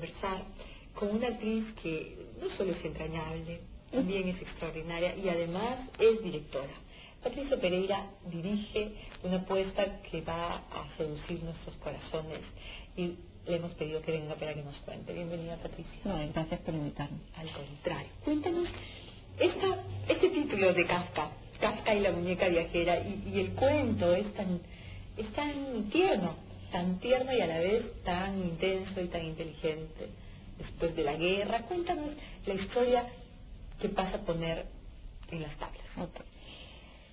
conversar con una actriz que no solo es entrañable, también es extraordinaria y además es directora. Patricia Pereira dirige una apuesta que va a seducir nuestros corazones y le hemos pedido que venga para que nos cuente. Bienvenida Patricia. No, gracias por invitarme. Al contrario. Cuéntanos esta, este título de Kafka, Kafka y la muñeca viajera, y, y el cuento es tan, es tan tierno, tan tierno y a la vez tan intenso y tan inteligente. Después de la guerra, cuéntanos la historia que pasa a poner en las tablas. Ok.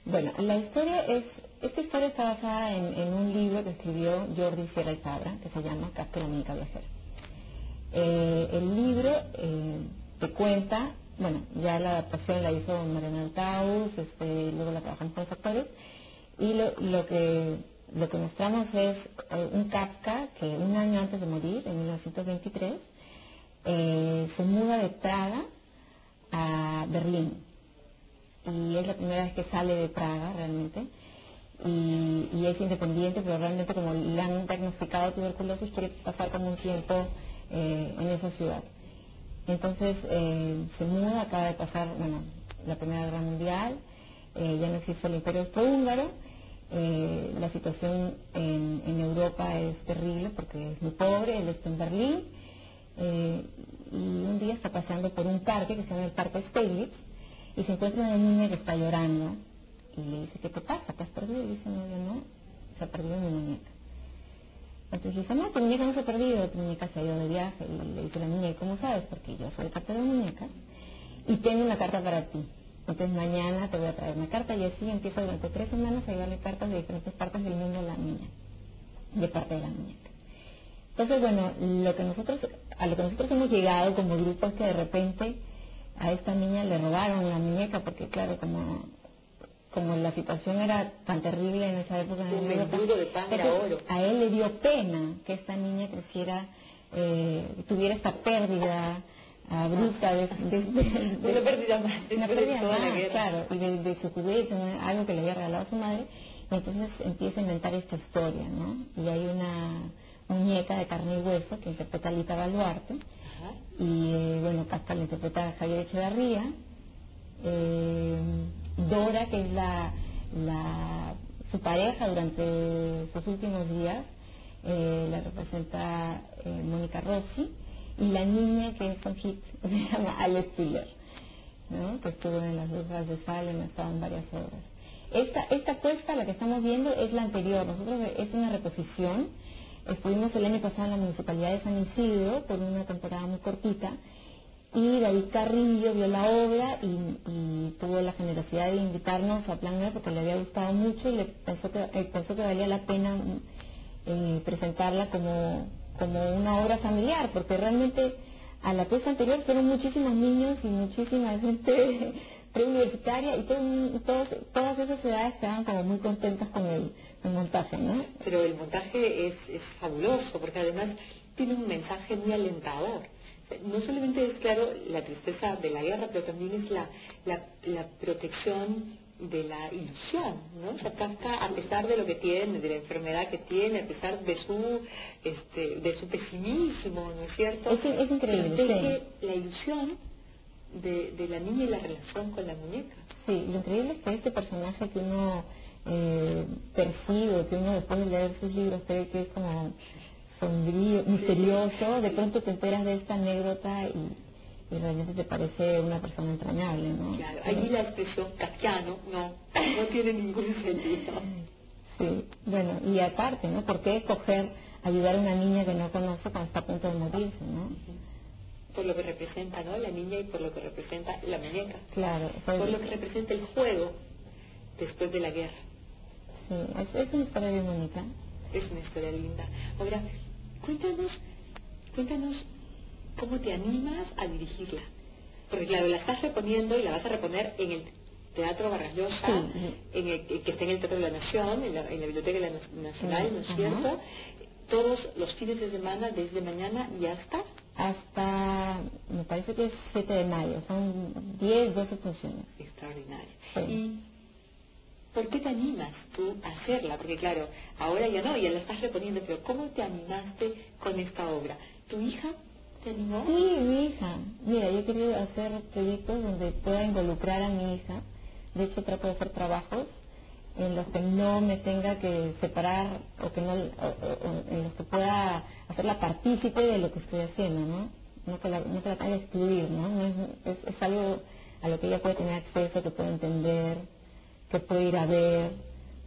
Bueno, la historia es, esta historia está basada en, un libro que escribió Jordi Sierra y Fabra, que se llama muñeca viajera. Eh, el libro eh, te cuenta, bueno, ya la adaptación la hizo Mariana Taus, este, luego la trabajamos con los actores, y lo, lo que lo que mostramos es eh, un Kafka que un año antes de morir, en 1923, eh, se muda de Praga a Berlín. Y es la primera vez que sale de Praga realmente. Y, es independiente, pero realmente como le han diagnosticado tuberculosis, quiere pasar como un tiempo eh, en esa ciudad. Entonces se muda, acaba de pasar, la Primera Guerra Mundial, ya no existe el Imperio Austrohúngaro, eh, la situación en, en Europa es terrible porque es muy pobre, él está en Berlín, eh, y un día está paseando por un parque que se llama el Parque Steglitz y se encuentra una niña que está llorando y le dice, ¿qué te pasa? ¿Te has perdido? Y dice, no, yo no, se ha perdido mi muñeca. Entonces dice, no, tu muñeca no se ha perdido, tu muñeca se ha ido de viaje. Y le dice la niña, ¿y cómo sabes? Porque yo soy carta de muñecas y tengo una carta para ti. Entonces mañana te voy a traer una carta y así empieza durante tres semanas a llevarle cartas de diferentes partes del mundo a la niña, de parte de la muñeca. Entonces, bueno, lo que nosotros, a lo que nosotros hemos llegado como grupo es que de repente a esta niña le robaron la muñeca porque claro, como como la situación era tan terrible en esa época Un de pan oro. a él le dio pena que esta niña creciera, eh, tuviera esta pérdida abrupta de, de, de- de- Una pérdida más una la claro, y de, de su juguete, algo que le había regalado su madre, y entonces empieza a inventar esta historia, ¿no? Y hay una muñeca de carne y hueso que interpreta a Lita Baluarte, Ajá. y eh, bueno, la interpreta a Javier Echevarría, eh, Dora, que es la, la- su pareja durante sus últimos días, eh, la representa eh, Mónica Rossi, y la niña que es un hit, se llama Alex Tiller, ¿no? que estuvo en las brujas de Salem, ha estado en varias obras. Esta, esta puesta, la que estamos viendo, es la anterior, nosotros es una reposición, estuvimos el año pasado en la Municipalidad de San Isidro por una temporada muy cortita, y David Carrillo vio la obra y, tuvo la generosidad de invitarnos a Plan 9 porque le había gustado mucho y le pensó que, eh, pensó que valía la pena eh, presentarla como, como una obra familiar, porque realmente a la puesta anterior fueron muchísimos niños y muchísima gente preuniversitaria y todo- todas esas edades estaban como muy contentas con el, montaje, ¿no? Pero el montaje es, fabuloso porque además tiene un mensaje muy alentador. No solamente es, claro, la tristeza de la guerra, pero también es la, la protección de la ilusión, ¿no? O sea, Kafka, a pesar de lo que tiene, de la enfermedad que tiene, a pesar de su, este, de su pesimismo, ¿no es cierto? Es, es increíble, sí. la ilusión de, de la niña y la relación con la muñeca. Sí, lo increíble es que este personaje que uno eh, percibe, que uno después de leer sus libros cree que es como sombrío, misterioso, de pronto te enteras de esta anécdota y, y realmente te parece una persona entrañable, ¿no? Claro, allí la expresión kafkiano no, no tiene ningún sentido. Sí, bueno, y aparte, ¿no? ¿Por qué escoger ayudar a una niña que no conoce cuando está a punto de morirse, ¿no? Por lo que representa, ¿no? La niña y por lo que representa la muñeca. Claro, sea, Por lo que representa el juego después de la guerra. sí, es una historia bien bonita. Es una historia linda. Ahora, cuéntanos, cuéntanos cómo te animas a dirigirla. Porque claro, la estás reponiendo y la vas a reponer en el Teatro Vargas Llosa, Sí. en el, que está en el Teatro de la Nación, en la, en la Biblioteca de la Na- Nacional, ¿no es Ajá. cierto? Todos los fines de semana, desde mañana y hasta Hasta, me parece que es 7 de mayo, son 10, 12 funciones. extraordinario. Sí. ¿Y por qué te animas tú a hacerla? Porque claro, ahora ya no, ya la estás reponiendo, pero ¿cómo te animaste con esta obra? ¿Tu hija Sí, mi hija. Mira, yo querido hacer proyectos donde pueda involucrar a mi hija. De hecho, trato de hacer trabajos en los que no me tenga que separar o que no en los que pueda hacerla partícipe de lo que estoy haciendo, ¿no? No que la, no que excluir, ¿no? es, es, algo a lo que ella puede tener acceso, que puede entender, que puede ir a ver,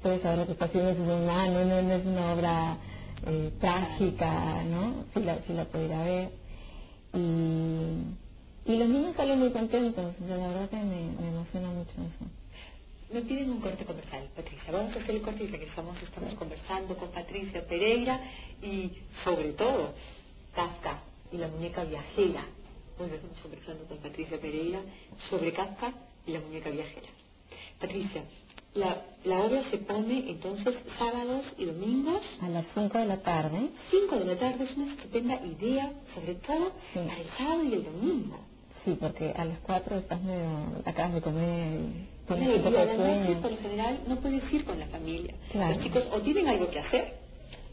puede saber lo que está haciendo su humano, no, no es una obra eh, trágica, ¿no? Si la, si la puede ir a ver. Y, los niños salen muy contentos, la verdad que me, me emociona mucho eso. Me piden un corte comercial, Patricia. Vamos a hacer el corte y regresamos. Estamos conversando con Patricia Pereira y, sobre todo, Kafka y la muñeca viajera. Bueno, estamos conversando con Patricia Pereira sobre Kafka y la muñeca viajera. Patricia, la, la, obra se pone entonces sábados y domingos. A las 5 de la tarde. 5 de la tarde es una estupenda idea, sobre todo para el sábado y el domingo. Sí, porque a las 4 estás medio, acabas de comer y un poco de sueño. por lo general no puedes ir con la familia. Los chicos o tienen algo que hacer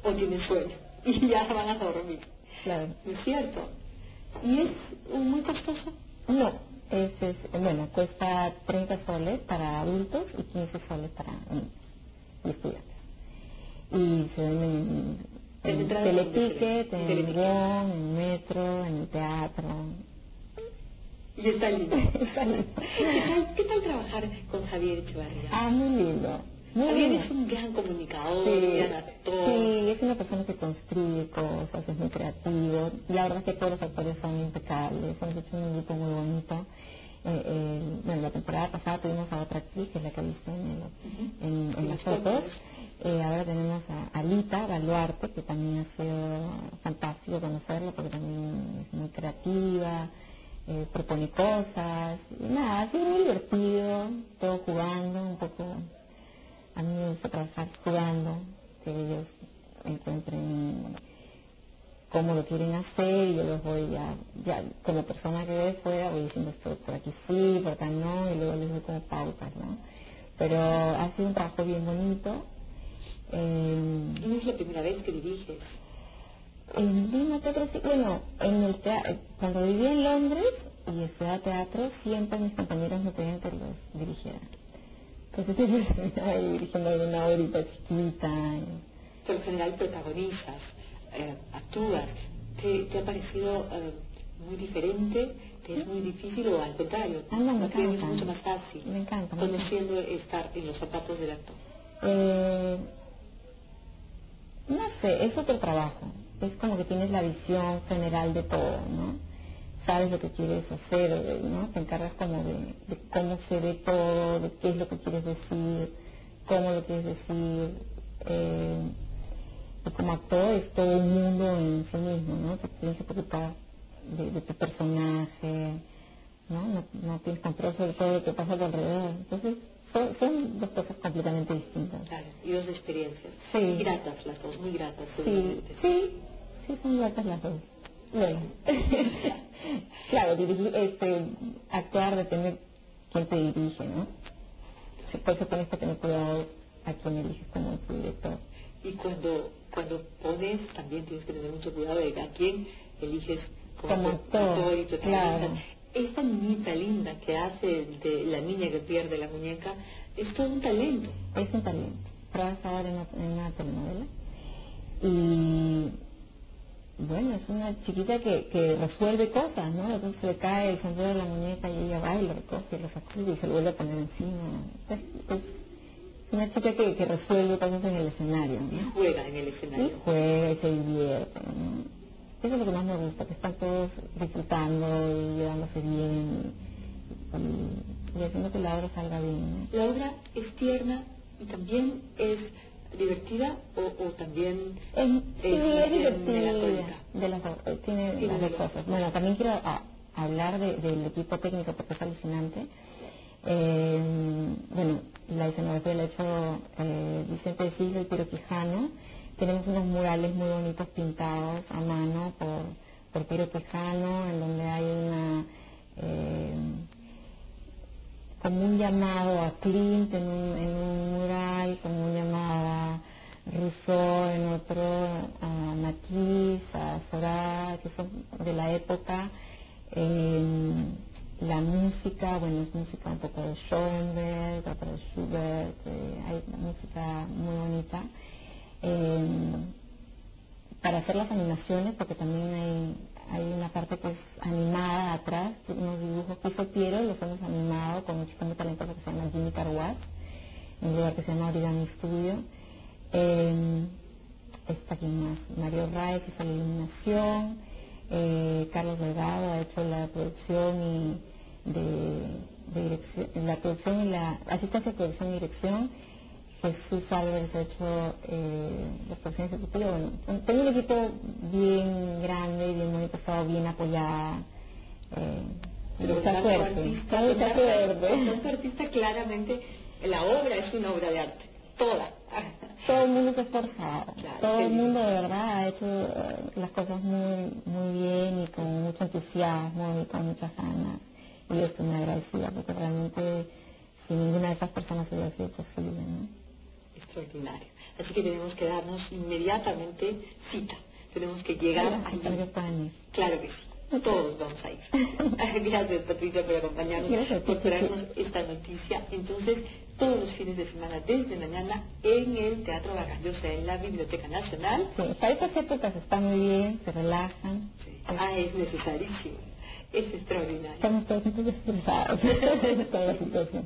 o tienen sueño y ya van a dormir. Claro. ¿No es cierto? ¿Y es muy costoso? No, es, es, bueno, cuesta 30 soles para adultos y 15 soles para estudiantes. Y se venden en, en en en metro, en el teatro. Y está lindo. está lindo. ¿Qué, tal, ¿Qué tal trabajar con Javier Echevarría? Ah, muy lindo. Javier es un gran comunicador, sí, gran actor. Sí, es una persona que construye cosas, es muy creativo. La verdad es que todos los actores son impecables, hemos hecho un grupo muy bonito. Eh, eh, bueno, la temporada pasada tuvimos a otra actriz, que es la que viste en, en, las fotos. Eh, ahora tenemos a Alita Baluarte, que también ha sido fantástico conocerla porque también es muy creativa, propone cosas. Y nada, ha sido muy divertido, todo jugando un poco a mí me gusta trabajar jugando, que ellos encuentren cómo lo quieren hacer y yo los voy ya, ya como persona que ve fuera voy diciendo esto por aquí sí, por acá no, y luego les doy como pautas, ¿no? Pero ha sido un trabajo bien bonito. Eh, ¿No es la primera vez que diriges? En Lima Teatro, sí, bueno, en el cuando vivía en Londres y estudiaba teatro, siempre mis compañeros me pedían que los dirigiera. Entonces ahí dirigiendo alguna horita chiquita. Pero en general protagonizas, eh, actúas. ¿Te, ha parecido eh, muy diferente? ¿Te es muy difícil o al contrario? Ah, no, me es mucho más fácil? Me encanta. Conociendo estar en los zapatos del actor. Eh, no sé, es otro trabajo. Es como que tienes la visión general de todo, ¿no? Sabes lo que quieres hacer, ¿no? Te encargas como de, cómo se ve todo, de qué es lo que quieres decir, cómo lo quieres decir. Eh, y como actor es todo un mundo en sí mismo, ¿no? Te tienes que preocupar de, tu personaje, ¿no? ¿no? tienes control sobre todo lo que pasa a tu alrededor. Entonces, son, dos cosas completamente distintas. Claro, y dos experiencias. Sí. Gratas las dos, muy gratas. Sí, sí, sí, son gratas las dos. Bueno. claro, dirigir, este, actuar depende quién te dirige, ¿no? Por eso tienes que tener cuidado a quién eliges como tu director. Y cuando, cuando pones, también tienes que tener mucho cuidado de a quién eliges como, actor y claro. Esta niñita linda que hace de la niña que pierde la muñeca, es todo un talento. Es un talento. Trabaja ahora en una telenovela. Y bueno, es una chiquita que, que resuelve cosas, ¿no? Entonces le cae el sombrero de la muñeca y ella va y lo recoge, lo sacude y se lo vuelve a poner encima. Es, una chica que, que, resuelve cosas en el escenario, ¿no? Y juega en el escenario. Y juega y se divierte, Eso es lo que más me gusta, que están todos disfrutando y llevándose bien y, haciendo que la obra salga bien. La obra es tierna y también es divertida o, también es, es divertida de las eh, tiene las dos cosas. Bueno también quiero hablar del equipo técnico porque es alucinante. Eh, bueno la escenografía la ha hecho eh, Vicente Silva y Piero Quijano. Tenemos unos murales muy bonitos pintados a mano por, por Piero Quijano en donde hay una como un llamado a Clint en un, mural, como un llamado Rousseau, en otro a Matisse, a Seurat, que son de la época. La música, bueno, es música un poco de Schoenberg, otra de Schubert, eh, hay música muy bonita. Eh, para hacer las animaciones, porque también hay una parte que es animada atrás, unos dibujos que hizo Piero, los hemos animado con un chico muy talentoso que se llama Jimmy Carwas, en un lugar que se llama Origami Studio. Eh, está aquí más, Mario Raez hizo la iluminación, eh, Carlos Delgado ha hecho la producción y de, dirección, la producción y la de producción y dirección. Jesús Álvarez ha hecho eh, la producción ejecutiva. Bueno, tengo un equipo bien grande, bien bonito, ha estado bien apoyada. Eh, Pero tanto suerte. artista, suerte. con tanto artista, claramente la obra es una obra de arte, toda. Todo el mundo se ha esforzado. Claro, Todo el mundo de verdad ha hecho eh, las cosas muy, muy bien y con mucho entusiasmo y con muchas ganas. Y estoy muy agradecida porque realmente sin ninguna de estas personas hubiera sido posible. ¿no? Extraordinario. Así que tenemos que darnos inmediatamente cita. Tenemos que llegar allí. Claro que sí. Todos vamos a ir. Gracias, Patricia, por acompañarnos, Gracias, por traernos esta noticia. Entonces, todos los fines de semana, desde mañana, en el Teatro Vargallosa, en la Biblioteca Nacional. Sí, para estas épocas está muy bien, se relajan. Ah, es necesarísimo. Es extraordinario. Estamos todos muy estresados en toda la situación.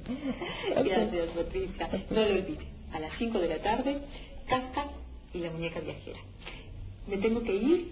Gracias, Patricia. No lo olvide. A las 5 de la tarde, Kafka y la muñeca viajera. Me tengo que ir.